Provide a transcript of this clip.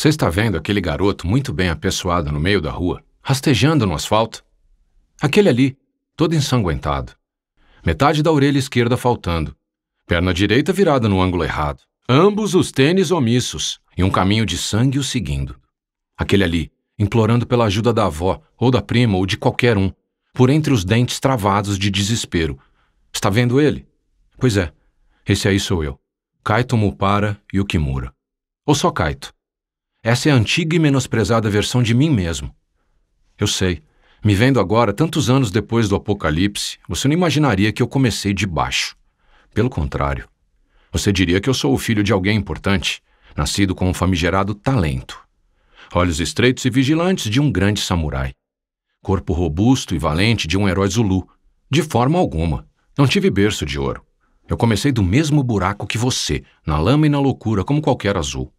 Você está vendo aquele garoto muito bem apessoado no meio da rua, rastejando no asfalto? Aquele ali, todo ensanguentado. Metade da orelha esquerda faltando. Perna direita virada no ângulo errado. Ambos os tênis omissos e um caminho de sangue o seguindo. Aquele ali, implorando pela ajuda da avó, ou da prima, ou de qualquer um, por entre os dentes travados de desespero. Está vendo ele? Pois é, esse aí sou eu. Kaito Mupara Yukimura. Ou só Kaito. Essa é a antiga e menosprezada versão de mim mesmo. Eu sei. Me vendo agora, tantos anos depois do apocalipse, você não imaginaria que eu comecei de baixo. Pelo contrário. Você diria que eu sou o filho de alguém importante, nascido com um famigerado talento. Olhos estreitos e vigilantes de um grande samurai. Corpo robusto e valente de um herói zulu. De forma alguma. Não tive berço de ouro. Eu comecei do mesmo buraco que você, na lama e na loucura, como qualquer azul.